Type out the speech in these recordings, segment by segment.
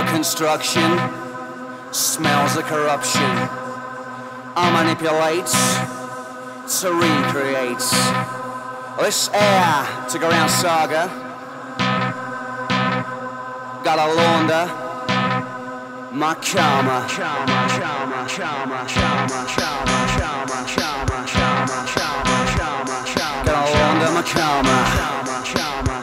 your construction smells of corruption. I manipulate to recreate this air to go around saga. Gotta launder my karma. Karma, karma, karma, karma, karma, karma, karma, karma, karma, karma, karma. Gotta launder my karma. Karma, karma.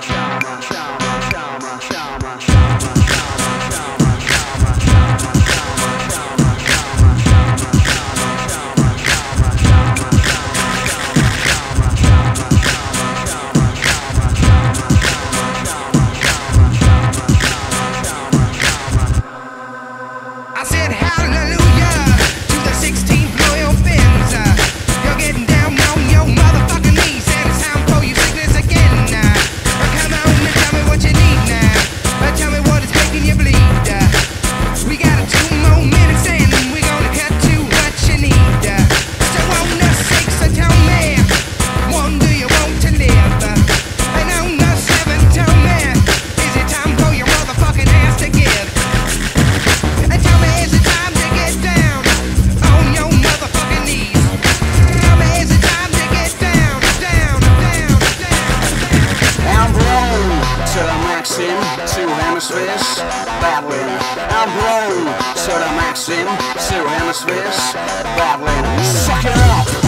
Soda maxim, two hemispheres, battling. I'm blown, Soda the maxim, two hemispheres, battling. Suck it up!